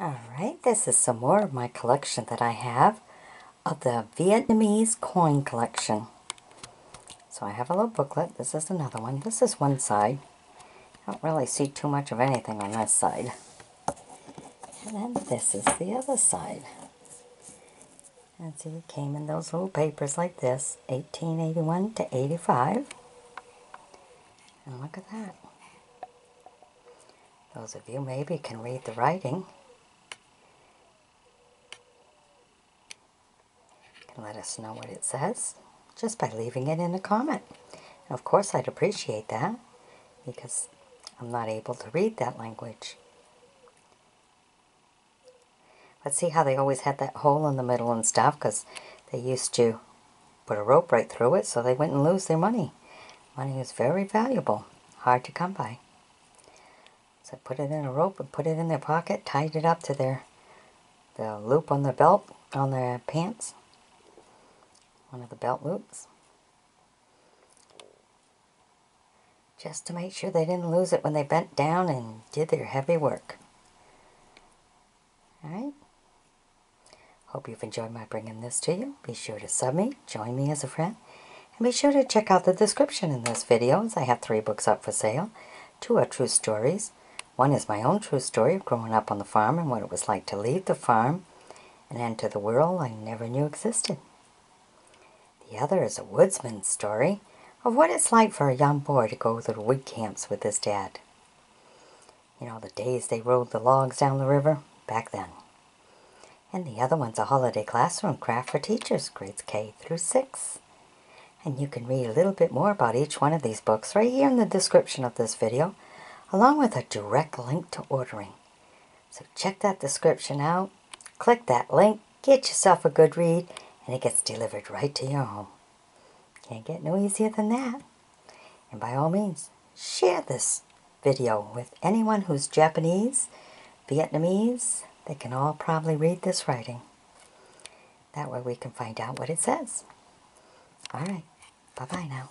Alright, this is some more of my collection that I have of the Vietnamese coin collection. So I have a little booklet. This is another one. This is one side. I don't really see too much of anything on this side. And then this is the other side. And see, it came in those little papers like this, 1881 to 85. And look at that. Those of you maybe can read the writing. Let us know what it says just by leaving it in a comment. And of course, I'd appreciate that because I'm not able to read that language. But see how they always had that hole in the middle and stuff because they used to put a rope right through it so they wouldn't lose their money. Money is very valuable, hard to come by. So put it in a rope and put it in their pocket, tied it up to their the loop on their belt, on their pants, one of the belt loops. Just to make sure they didn't lose it when they bent down and did their heavy work. Alright? Hope you've enjoyed my bringing this to you. Be sure to sub me, join me as a friend, and be sure to check out the description in this video as I have three books up for sale. Two are true stories. One is my own true story of growing up on the farm and what it was like to leave the farm and enter the world I never knew existed. The other is a woodsman's story of what it's like for a young boy to go to the wood camps with his dad. You know, the days they rode the logs down the river back then. And the other one's a holiday classroom craft for teachers, grades K through 6. And you can read a little bit more about each one of these books right here in the description of this video, along with a direct link to ordering. So check that description out, click that link, get yourself a good read, and it gets delivered right to your home. Can't get no easier than that. And by all means, share this video with anyone who's Japanese, Vietnamese. They can all probably read this writing. That way we can find out what it says. All right. Bye-bye now.